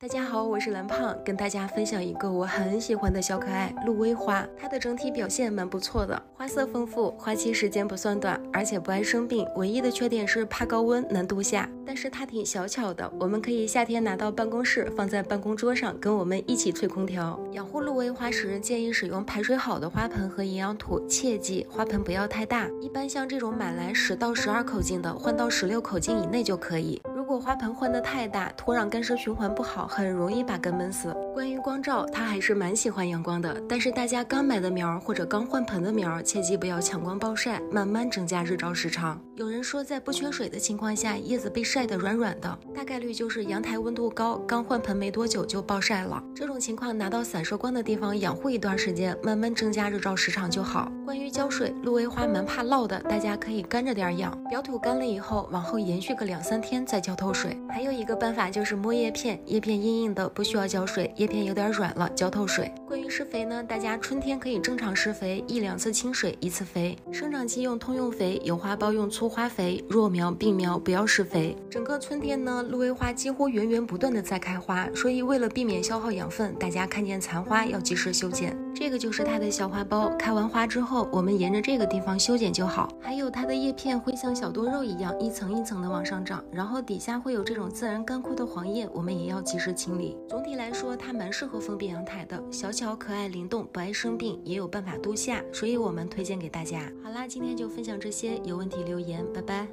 大家好，我是蓝胖，跟大家分享一个我很喜欢的小可爱鹿威花。它的整体表现蛮不错的，花色丰富，花期时间不算短，而且不爱生病。唯一的缺点是怕高温，难度夏。但是它挺小巧的，我们可以夏天拿到办公室，放在办公桌上，跟我们一起吹空调。养护鹿威花时，建议使用排水好的花盆和营养土，切记花盆不要太大。一般像这种买来十到十二口径的，换到十六口径以内就可以。如花盆换的太大，土壤干湿循环不好。很容易把根闷死。关于光照，它还是蛮喜欢阳光的。但是大家刚买的苗或者刚换盆的苗，切记不要强光暴晒，慢慢增加日照时长。有人说，在不缺水的情况下，叶子被晒得软软的，大概率就是阳台温度高，刚换盆没多久就暴晒了。这种情况拿到散射光的地方养护一段时间，慢慢增加日照时长就好。关于浇水，鹿威花蛮怕涝的，大家可以干着点养，表土干了以后，往后延续个两三天再浇透水。还有一个办法就是摸叶片，叶片硬硬的，不需要浇水；叶片有点软了，浇透水。关于施肥呢，大家春天可以正常施肥，一两次清水，一次肥。生长期用通用肥，有花苞用粗花肥，弱苗、病苗不要施肥。整个春天呢，鹿威花几乎源源不断的在开花，所以为了避免消耗养分，大家看见残花要及时修剪。这个就是它的小花苞，开完花之后，我们沿着这个地方修剪就好。还有它的叶片会像小多肉一样，一层一层的往上长，然后底下会有这种自然干枯的黄叶，我们也要及时清理。总体来说，它蛮适合封闭阳台的，小巧可爱灵动，不爱生病，也有办法度夏，所以我们推荐给大家。好啦，今天就分享这些，有问题留言，拜拜。